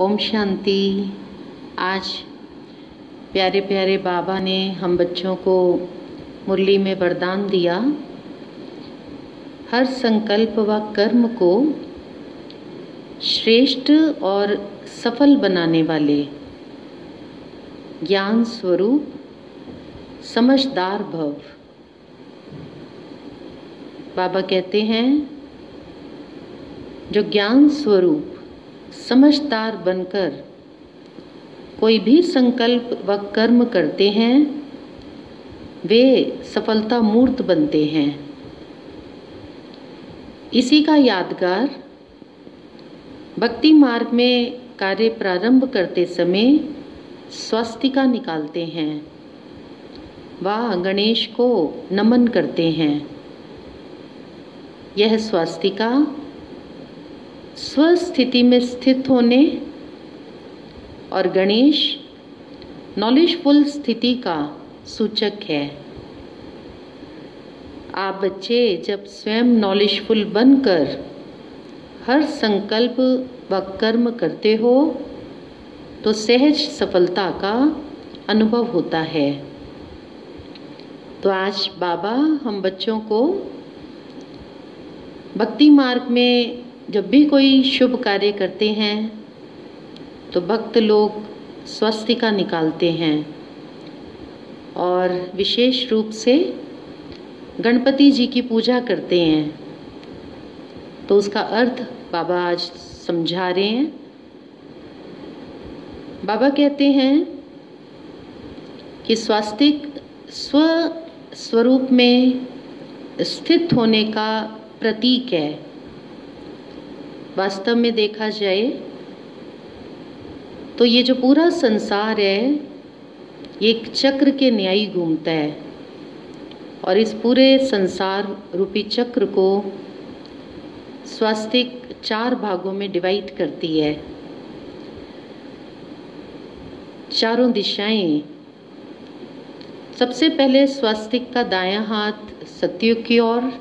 ओम शांति। आज प्यारे प्यारे बाबा ने हम बच्चों को मुरली में वरदान दिया। हर संकल्प व कर्म को श्रेष्ठ और सफल बनाने वाले ज्ञान स्वरूप समझदार भव। बाबा कहते हैं, जो ज्ञान स्वरूप समझदार बनकर कोई भी संकल्प व कर्म करते हैं, वे सफलता मूर्त बनते हैं। इसी का यादगार, भक्ति मार्ग में कार्य प्रारंभ करते समय स्वास्तिका निकालते हैं। व गणेश को नमन करते हैं। यह स्वास्तिका स्वस्थिति में स्थित होने और गणेश नॉलेजफुल स्थिति का सूचक है। आप बच्चे जब स्वयं नॉलेजफुल बनकर हर संकल्प व कर्म करते हो तो सहज सफलता का अनुभव होता है। तो आज बाबा हम बच्चों को भक्ति मार्ग में जब भी कोई शुभ कार्य करते हैं तो भक्त लोग स्वस्तिका निकालते हैं। और विशेष रूप से गणपति जी की पूजा करते हैं। तो उसका अर्थ बाबा आज समझा रहे हैं। बाबा कहते हैं कि स्वास्तिक स्व स्वरूप में स्थित होने का प्रतीक है। वास्तव में देखा जाए तो ये जो पूरा संसार है, ये एक चक्र के न्यायी घूमता है। और इस पूरे संसार रूपी चक्र को स्वास्तिक चार भागों में डिवाइड करती है। चारों दिशाएँ, सबसे पहले स्वास्तिक का दायां हाथ सत्युग की ओर,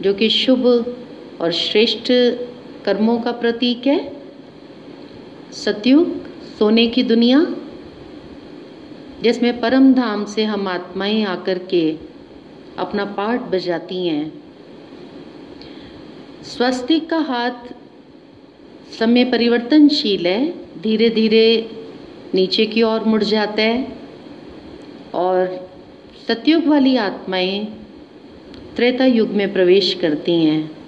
जो कि शुभ और श्रेष्ठ कर्मों का प्रतीक है। सतयुग, सोने की दुनिया, जिसमें परम धाम से हम आत्माएँ आकर के अपना पाठ बजाती हैं। स्वस्तिक का हाथ समय परिवर्तनशील है। धीरे धीरे नीचे की ओर मुड़ जाता है और सतयुग वाली आत्माएँ त्रेता युग में प्रवेश करती हैं।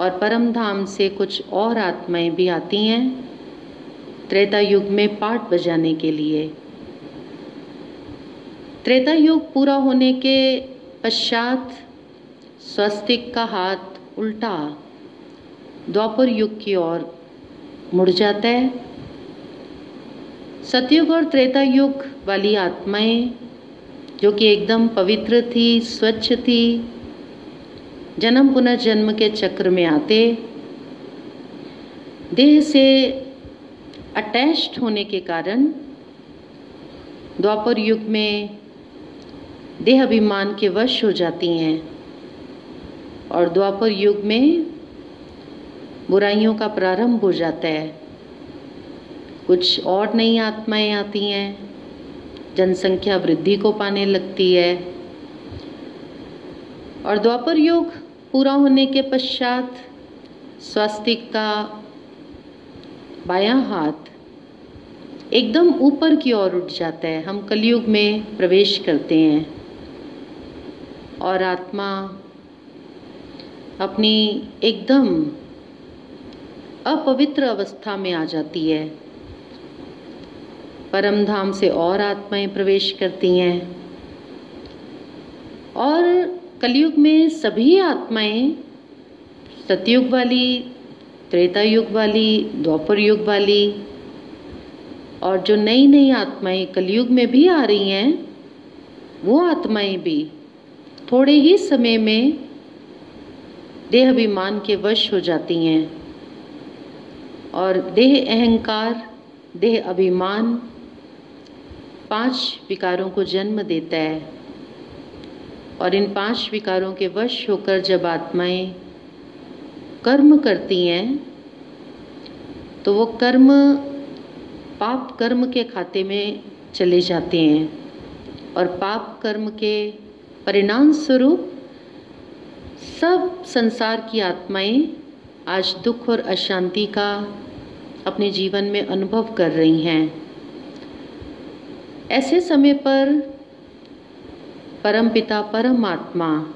और परम धाम से कुछ और आत्माएँ भी आती हैं त्रेता युग में पाठ बजाने के लिए। त्रेता युग पूरा होने के पश्चात स्वस्तिक का हाथ उल्टा द्वापर युग की ओर मुड़ जाता है। सतयुग और त्रेता युग वाली आत्माएँ, जो कि एकदम पवित्र थी, स्वच्छ थी जन्म पुनर्जन्म के चक्र में आते। देह से अटैच्ड होने के कारण द्वापर युग में देह अभिमान के वश हो जाती हैं और द्वापर युग में बुराइयों का प्रारंभ हो जाता है। कुछ और नई आत्माएँ आती हैं, जनसंख्या वृद्धि को पाने लगती है। और द्वापर युग पूरा होने के पश्चात स्वास्तिक का बायां हाथ एकदम ऊपर की ओर उठ जाता है। हम कलयुग में प्रवेश करते हैं और आत्मा अपनी एकदम अपवित्र अवस्था में आ जाती है। परम धाम से और आत्माएँ प्रवेश करती हैं और कलयुग में सभी आत्माएँ सतयुग वाली त्रेता युग वाली द्वापर युग वाली और जो नई नई आत्माएँ कलयुग में भी आ रही हैं, वो आत्माएँ भी थोड़े ही समय में देह अभिमान के वश हो जाती हैं और देह अहंकार, देह अभिमान पाँच विकारों को जन्म देता है। और इन पाँच विकारों के वश होकर जब आत्माएँ कर्म करती हैं तो वो कर्म, पाप कर्म के खाते में चले जाते हैं। और पाप कर्म के परिणाम स्वरूप सब संसार की आत्माएँ आज दुख और अशांति का अपने जीवन में अनुभव कर रही हैं। ऐसे समय पर परम पिता परमात्मा,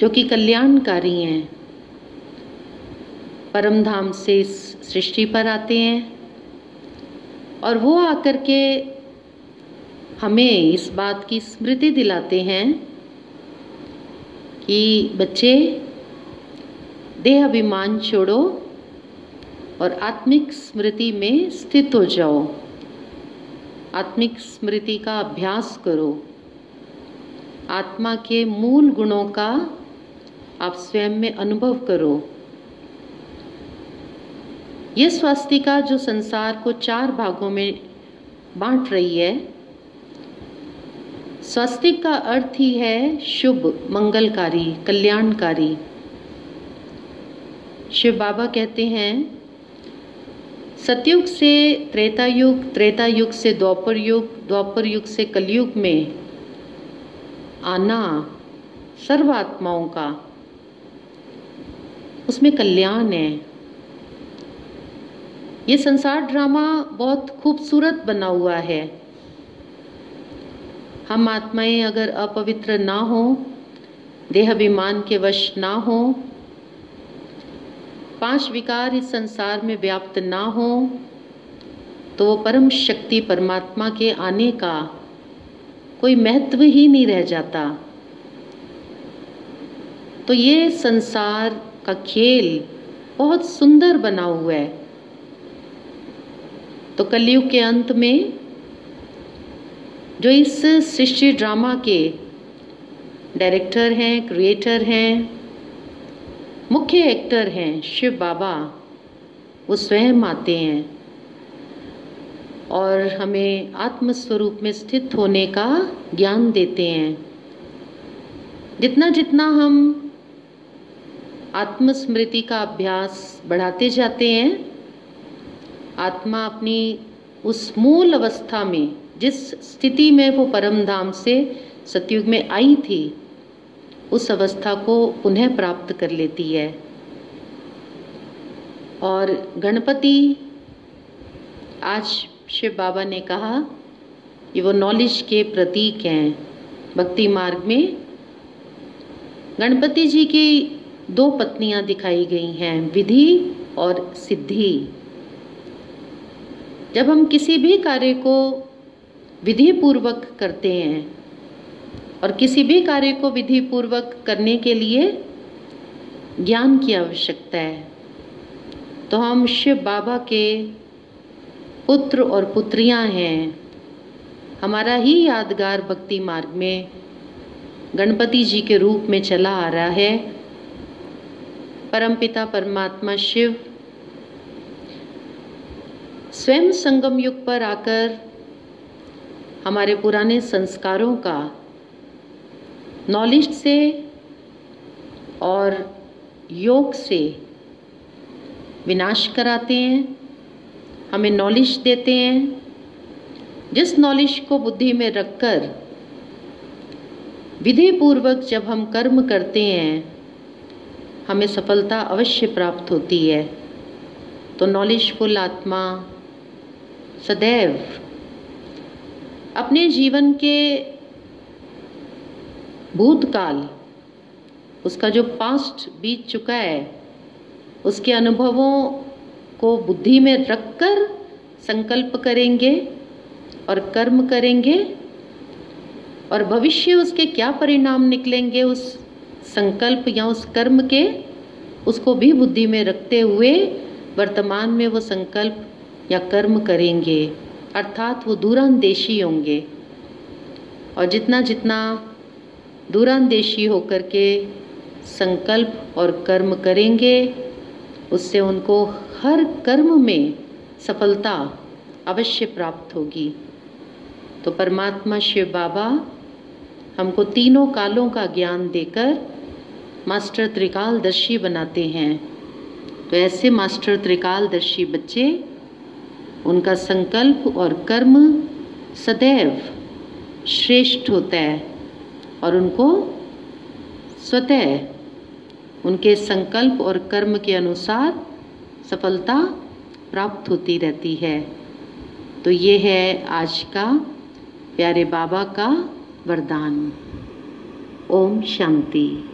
जो कि कल्याणकारी हैं। परम धाम से सृष्टि पर आते हैं और वो आकर के हमें इस बात की स्मृति दिलाते हैं कि बच्चे देह अभिमान छोड़ो और आत्मिक स्मृति में स्थित हो जाओ। आत्मिक स्मृति का अभ्यास करो। आत्मा के मूल गुणों का आप स्वयं में अनुभव करो। ये स्वास्तिका जो संसार को चार भागों में बांट रही है, स्वास्तिक का अर्थ ही है शुभ, मंगलकारी, कल्याणकारी। शिव बाबा कहते हैं सतयुग से त्रेता युग त्रेता युग से द्वापर युग द्वापर युग से कलयुग में आना सर्वात्माओं का, उसमें कल्याण है। ये संसार ड्रामा बहुत खूबसूरत बना हुआ है। हम आत्माएँ अगर अपवित्र ना हो देह अभिमान के वश ना हो पाँच विकार इस संसार में व्याप्त ना हो तो वो परम शक्ति परमात्मा के आने का कोई महत्व ही नहीं रह जाता। तो ये संसार का खेल बहुत सुंदर बना हुआ है। तो कलयुग के अंत में जो इस सृष्टि ड्रामा के डायरेक्टर हैं, क्रिएटर हैं मुख्य एक्टर हैं शिव बाबा। वो स्वयं आते हैं और हमें आत्मस्वरूप में स्थित होने का ज्ञान देते हैं। जितना जितना हम आत्मस्मृति का अभ्यास बढ़ाते जाते हैं, आत्मा अपनी उस मूल अवस्था में, जिस स्थिति में वो परम धाम से सतयुग में आई थी उस अवस्था को पुनः प्राप्त कर लेती है। और गणपति, आज शिव बाबा ने कहा कि वो नॉलेज के प्रतीक हैं भक्ति मार्ग में। गणपति जी की दो पत्नियाँ दिखाई गई हैं, विधि और सिद्धि। जब हम किसी भी कार्य को विधि पूर्वक करते हैं और किसी भी कार्य को विधि पूर्वक करने के लिए ज्ञान की आवश्यकता है। तो हम शिव बाबा के पुत्र और पुत्रियाँ हैं। हमारा ही यादगार भक्ति मार्ग में गणपति जी के रूप में चला आ रहा है। परमपिता परमात्मा शिव स्वयं संगम युग पर आकर हमारे पुराने संस्कारों का नॉलेज से और योग से विनाश कराते हैं, हमें नॉलेज देते हैं। जिस नॉलेज को बुद्धि में रखकर विधि पूर्वक जब हम कर्म करते हैं, हमें सफलता अवश्य प्राप्त होती है। तो नॉलेजफुल आत्मा सदैव अपने जीवन के भूतकाल, उसका जो पास्ट बीत चुका है, उसके अनुभवों को बुद्धि में रखकर संकल्प करेंगे और कर्म करेंगे और भविष्य उसके क्या परिणाम निकलेंगे उस संकल्प या उस कर्म के, उसको भी बुद्धि में रखते हुए वर्तमान में वो संकल्प या कर्म करेंगे। अर्थात वो दूरांदेशी होंगे। और जितना जितना दूरांदेशी होकर के संकल्प और कर्म करेंगे, उससे उनको हर कर्म में सफलता अवश्य प्राप्त होगी। तो परमात्मा शिव बाबा, हमको तीनों कालों का ज्ञान देकर मास्टर त्रिकालदर्शी बनाते हैं। तो ऐसे मास्टर त्रिकालदर्शी बच्चे, उनका संकल्प और कर्म सदैव श्रेष्ठ होता है। और उनको स्वतः उनके संकल्प और कर्म के अनुसार सफलता प्राप्त होती रहती है। तो ये है आज का प्यारे बाबा का वरदान। ओम शांति।